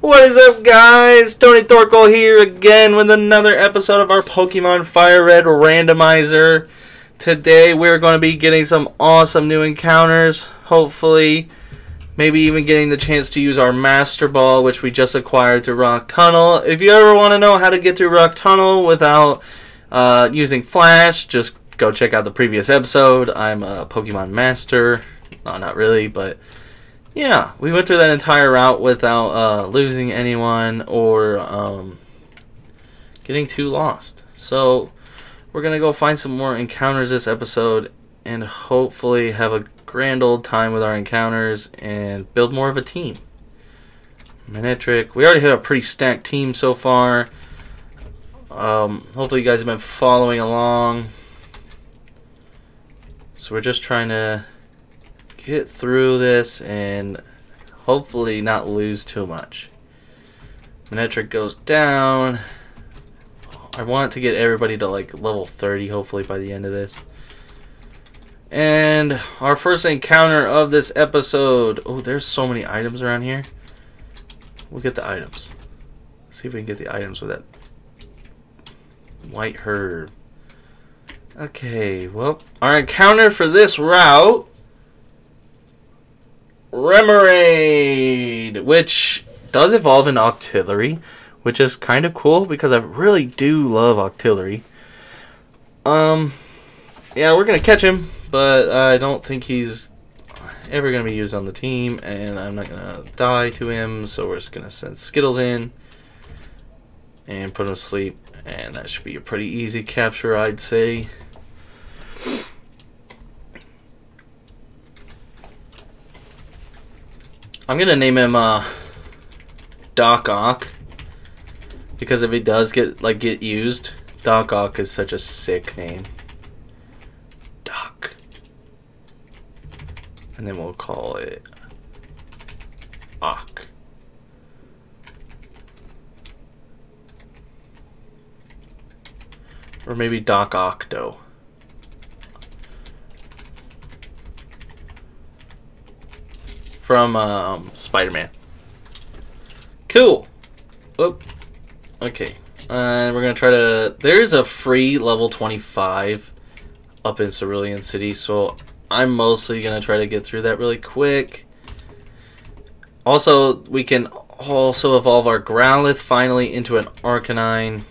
What is up, guys? Tony Torkoal here again with another episode of our Pokemon Fire Red Randomizer. Today we're going to be getting some awesome new encounters. Hopefully, maybe even getting the chance to use our Master Ball, which we just acquired through Rock Tunnel. If you ever want to know how to get through Rock Tunnel without uh, using Flash, just go check out the previous episode. I'm a Pokemon Master. No, not really, but yeah, we went through that entire route without uh, losing anyone or um, getting too lost. So we're gonna go find some more encounters this episode and hopefully have a grand old time with our encounters and build more of a team. Manectric, we already have a pretty stacked team so far. Um, hopefully you guys have been following along. So we're just trying to get through this and hopefully not lose too much. Manectric goes down. I want to get everybody to like level 30 hopefully by the end of this. And our first encounter of this episode. Oh, there's so many items around here. We'll get the items. see if we can get the items with that white herb. Okay, well, our encounter for this route Remoraid, which does evolve in Octillery, which is kind of cool because I really do love Octillery. Um, yeah, we're gonna catch him, but I don't think he's ever gonna be used on the team, and I'm not gonna die to him, so we're just gonna send Skittles in and put him to sleep, and that should be a pretty easy capture, I'd say. I'm gonna name him uh, Doc Ock because if he does get like get used, Doc Ock is such a sick name. Doc, and then we'll call it Ock. Or maybe Doc Octo. From um, Spider-Man. Cool. Oop. Okay. And uh, we're going to try to... There's a free level 25 up in Cerulean City, so I'm mostly going to try to get through that really quick. Also, we can also evolve our Growlithe finally into an Arcanine.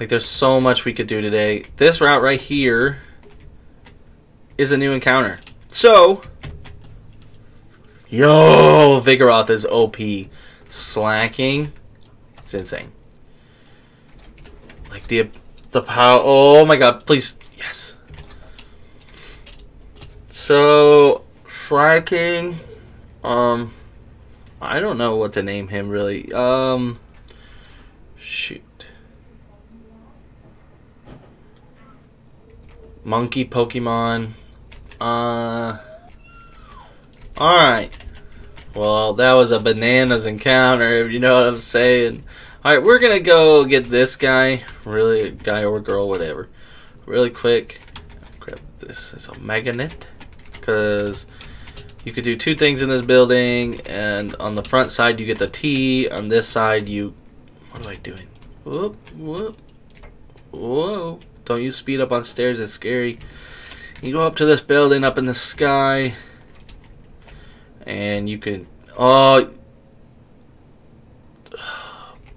Like, there's so much we could do today. This route right here is a new encounter. So, Yo, Vigoroth is OP. Slaking. It's insane. Like the the power. Oh my god! Please, yes. So slaking. Um, I don't know what to name him really. Um, shoot. Monkey Pokemon. Uh. Alright. Well, that was a bananas encounter, if you know what I'm saying. Alright, we're gonna go get this guy. Really, a guy or girl, whatever. Really quick. Grab this as a magnet. Because you could do two things in this building. And on the front side, you get the T. On this side, you... What am I doing? Whoop, whoop. Whoa. Don't you speed up on stairs, it's scary. You go up to this building up in the sky and you can uh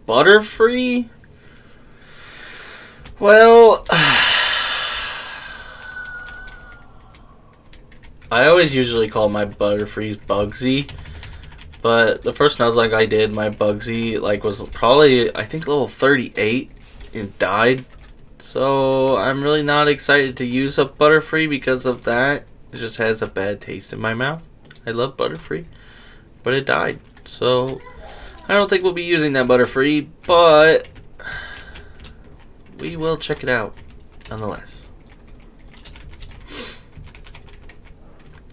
butterfree? Well I always usually call my butterfrees Bugsy but the first Nuzlocke I did my Bugsy like was probably I think level 38 and died. So I'm really not excited to use a Butterfree because of that. It just has a bad taste in my mouth I love Butterfree, but it died. So I don't think we'll be using that Butterfree, but we will check it out nonetheless.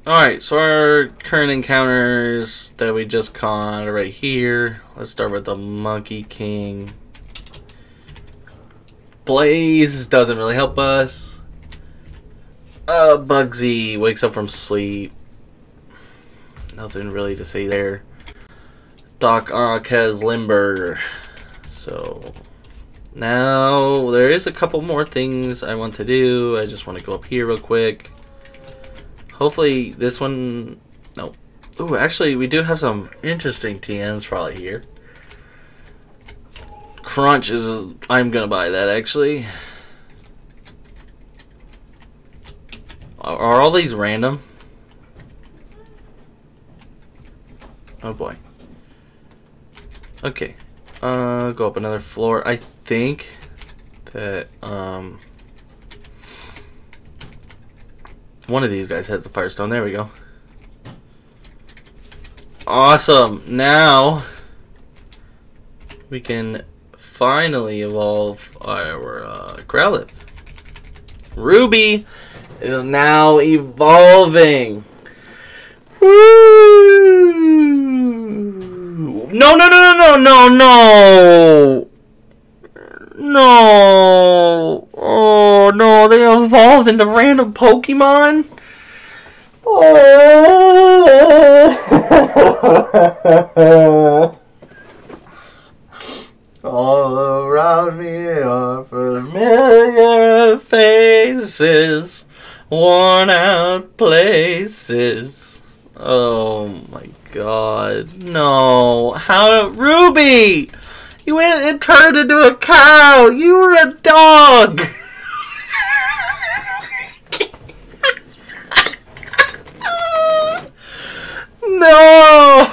Alright, so our current encounters that we just caught are right here. Let's start with the Monkey King. Blaze doesn't really help us. Uh, Bugsy wakes up from sleep. Nothing really to say there. Doc Ock has Limber. So now there is a couple more things I want to do. I just want to go up here real quick. Hopefully this one... No. Ooh, actually we do have some interesting TMs probably here. Crunch is... I'm gonna buy that actually. Are all these random? Oh boy. Okay. Uh, go up another floor. I think that, um... One of these guys has the Firestone. There we go. Awesome. Now, we can finally evolve our uh, Growlithe. Ruby is now evolving. No, no, no, no, no, no, no. Oh, no, they evolved into random Pokemon? Oh. All around me are familiar faces, worn out places. Oh my god, no. How, Ruby! You went and turned into a cow! You were a dog! no!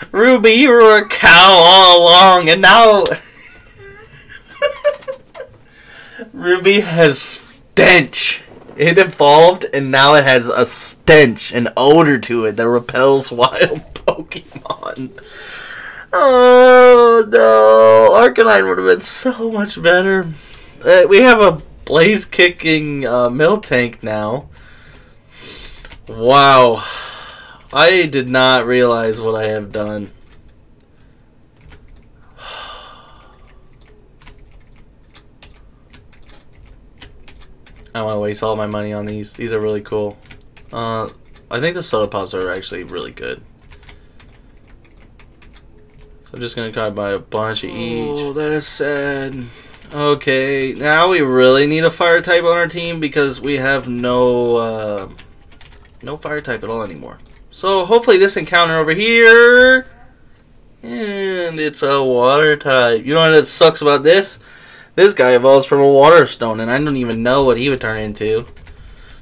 Ruby, you were a cow all along, and now... Ruby has stench. It evolved, and now it has a stench, an odor to it that repels wild Pokemon. Oh no, Arcanine would have been so much better. Uh, we have a blaze kicking uh, Miltank now. Wow. I did not realize what I have done. I don't want to waste all my money on these. These are really cool. Uh, I think the soda pops are actually really good. So I'm just going to try to buy a bunch of each. Oh, that is sad. Okay, now we really need a fire type on our team because we have no uh, no fire type at all anymore. So hopefully this encounter over here, and it's a water type. You know what sucks about this? This guy evolves from a water stone, and I don't even know what he would turn into.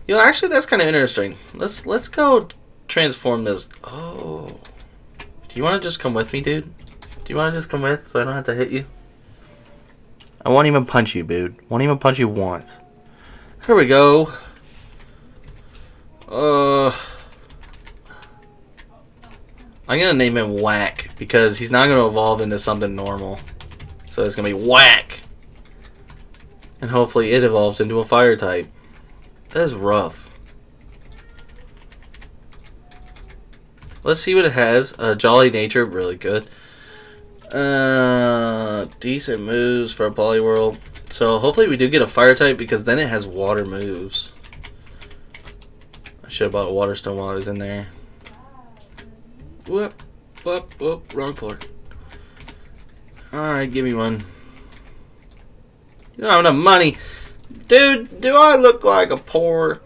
You know, actually, that's kind of interesting. Let's let's go transform this. Oh, do you want to just come with me, dude? Do you want to just come with so I don't have to hit you? I won't even punch you, dude. Won't even punch you once. Here we go. Uh, I'm gonna name him Whack because he's not gonna evolve into something normal. So it's gonna be Whack. And hopefully it evolves into a fire type. That is rough. Let's see what it has. Uh, Jolly Nature, really good. Uh, decent moves for a Poliwhirl. So hopefully we do get a fire type because then it has water moves. I should have bought a water stone while I was in there. Whoop, whoop, whoop, wrong floor. Alright, give me one. You don't have enough money. Dude, do I look like a poor...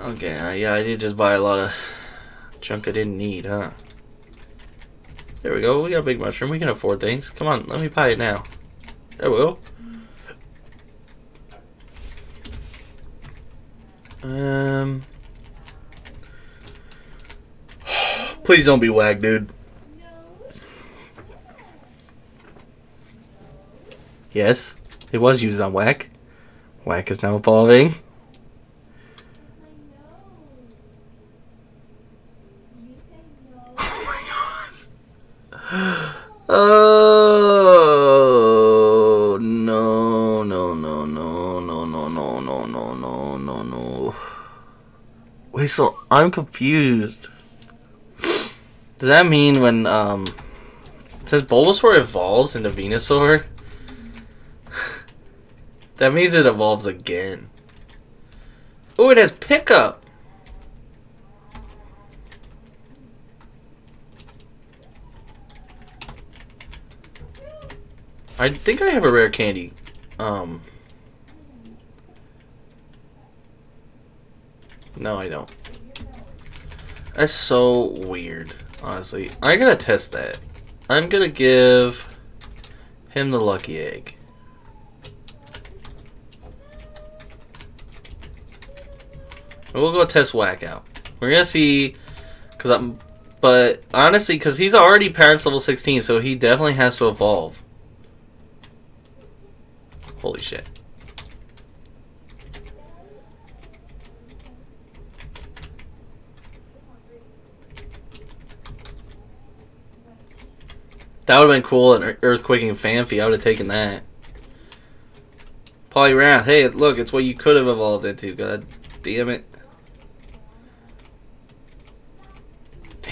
Okay, uh, yeah, I did just buy a lot of junk I didn't need, huh? There we go, we got a big mushroom. We can afford things. Come on, let me buy it now. There we go. Um... Please don't be wag, dude. Yes. It was used on Whack. Whack is now evolving. Oh no no no no no no no no no no no no Wait, so I'm confused. Does that mean when um says Bulbasaur evolves into Venusaur? That means it evolves again. Oh, it has pickup. I think I have a rare candy. Um. No, I don't. That's so weird, honestly. I gotta test that. I'm gonna give him the lucky egg. We'll go test Whack out. We're gonna see, cause I'm, but honestly, cause he's already past level 16, so he definitely has to evolve. Holy shit. That would have been cool, an earthquaking Phanpy. I would have taken that. Poliwrath, hey, look, it's what you could have evolved into. God damn it.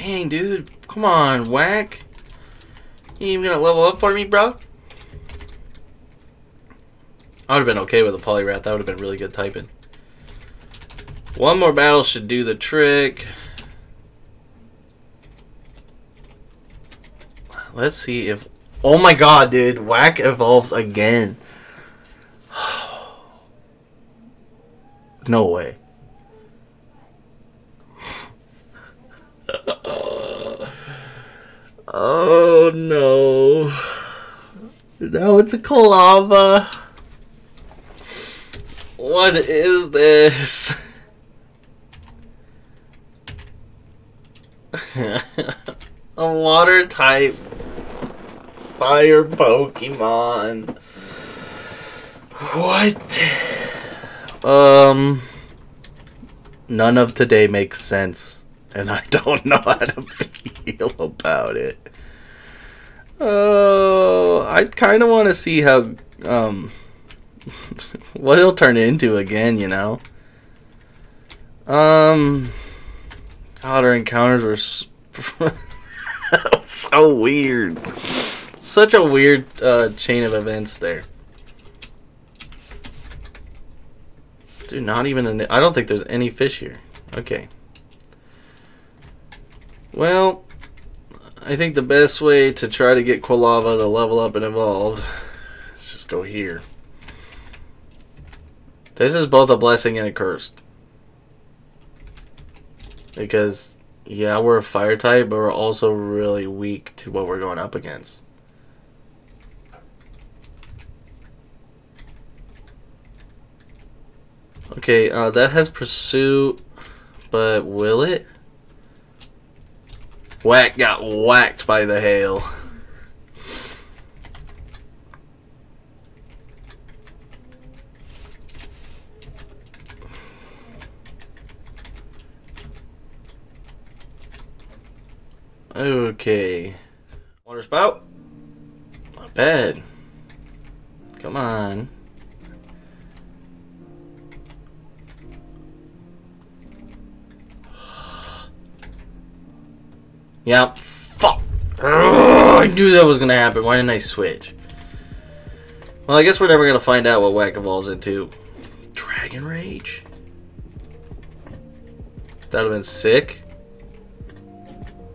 Dang, dude. Come on, whack. You even gonna level up for me, bro? I would have been okay with a Poliwrath. That would have been really good typing. One more battle should do the trick. Let's see if... Oh my god, dude. Whack evolves again. no way. Oh no. Now it's a Quilava. What is this? a water type fire Pokemon. What? Um, none of today makes sense, and I don't know how to about it. Oh, I kind of want to see how um what it'll turn into again, you know. Um, God, our encounters were so weird. Such a weird uh, chain of events there. Dude, not even I don't think there's any fish here. Okay. Well, I think the best way to try to get Quilava to level up and evolve is just go here. This is both a blessing and a curse. Because, yeah, we're a fire type, but we're also really weak to what we're going up against. Okay, uh, that has pursuit, but will it? Whack got whacked by the hail. Okay. Water spout. Not bad. Come on. Yep. Fuck. Ugh, I knew that was gonna happen. Why didn't I switch? Well, I guess we're never gonna find out what Whack evolves into. Dragon Rage? That would have been sick.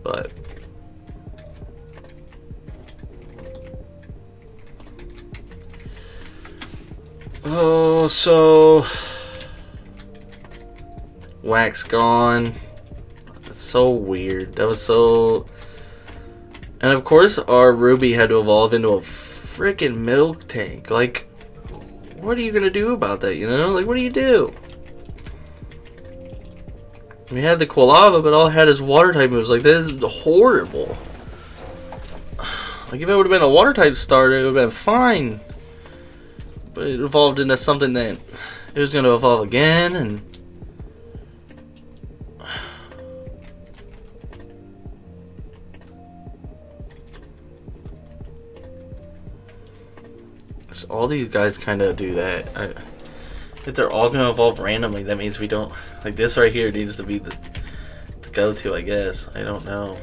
But. Oh, so. Wax gone so weird. That was so... And of course, our Ruby had to evolve into a freaking Miltank. Like, what are you going to do about that, you know? Like, what do you do? We had the Quilava, but all I had is water type moves. Like, this is horrible. Like, if it would have been a water type starter, it would have been fine. But it evolved into something that it was going to evolve again, and all these guys kind of do that. I, if they're all going to evolve randomly, that means we don't... Like, this right here needs to be the, the go-to, I guess. I don't know.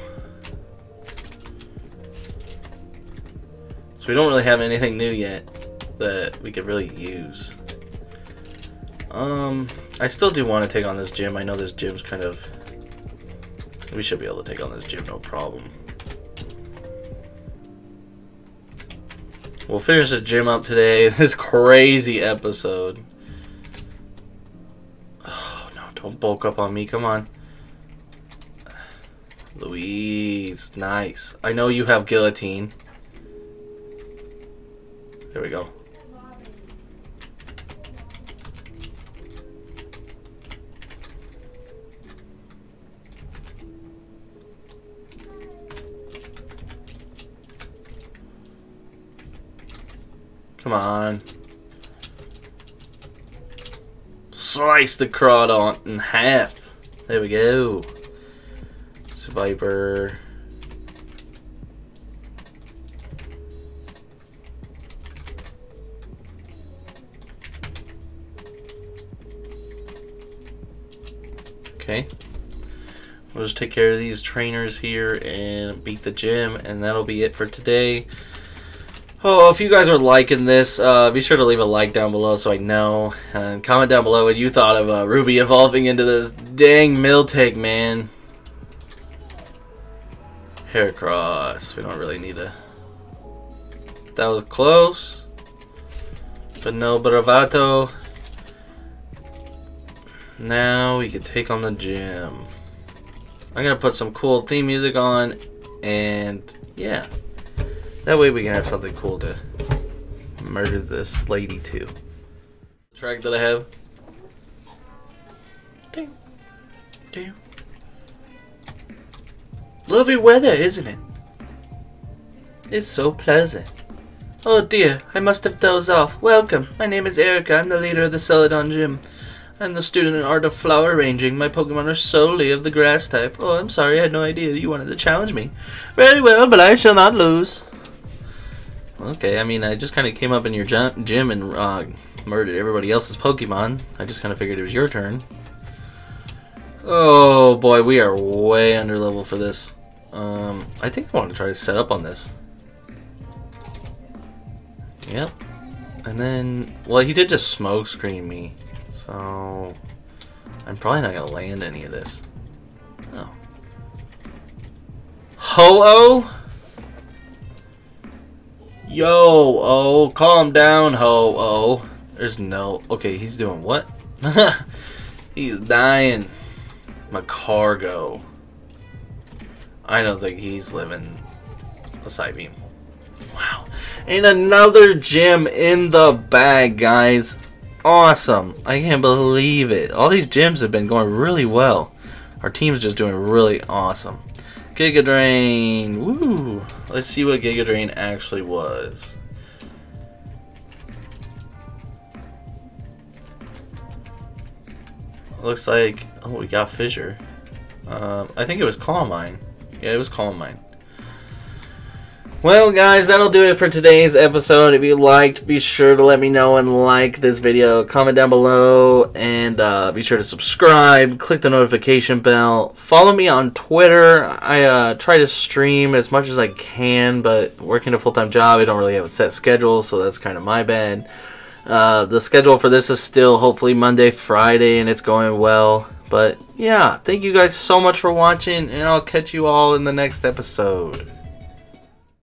So we don't really have anything new yet that we could really use. Um, I still do want to take on this gym. I know this gym's kind of... We should be able to take on this gym, no problem. We'll finish the gym up today. This crazy episode. Oh, no, don't bulk up on me. Come on. Louise, nice. I know you have guillotine. There we go. Come on. Slice the Crawdaunt in half. There we go. Viper. Okay. We'll just take care of these trainers here and beat the gym, and that'll be it for today. Oh, if you guys are liking this, uh, be sure to leave a like down below so I know. And comment down below what you thought of uh, Ruby evolving into this dang mill Miltank, man. Heracross. We don't really need a... That was close. But no Bravato. Now we can take on the gym. I'm going to put some cool theme music on. And yeah. That way we can have something cool to murder this lady too. track that I have. Damn. Damn. Lovely weather, isn't it? It's so pleasant. Oh dear, I must have dozed off. Welcome, my name is Erika. I'm the leader of the Celadon Gym. I'm the student in art of flower arranging. My Pokemon are solely of the grass type. Oh, I'm sorry, I had no idea you wanted to challenge me. Very well, but I shall not lose. Okay, I mean, I just kind of came up in your gym and uh, murdered everybody else's Pokemon. I just kind of figured it was your turn. Oh boy, we are way under level for this. Um, I think I want to try to set up on this. Yep. And then, well, he did just smoke screen me. So, I'm probably not going to land any of this. Oh. Ho-Oh? Yo, oh, calm down, ho, oh. There's no... Okay, he's doing what? he's dying. Magcargo. I don't think he's living a Psybeam. Wow. And another gym in the bag, guys. Awesome. I can't believe it. All these gyms have been going really well. Our team's just doing really awesome. Giga Drain. Woo. Let's see what Giga Drain actually was. Looks like, oh, we got Fissure. Um, I think it was Calm Mind. Yeah, it was Calm Mind. Well, guys, that'll do it for today's episode. If you liked, be sure to let me know and like this video. Comment down below and uh, be sure to subscribe. Click the notification bell. Follow me on Twitter. I uh, try to stream as much as I can, but working a full-time job, I don't really have a set schedule, so that's kind of my bad. Uh, the schedule for this is still hopefully Monday, Friday, and it's going well. But yeah, thank you guys so much for watching, and I'll catch you all in the next episode.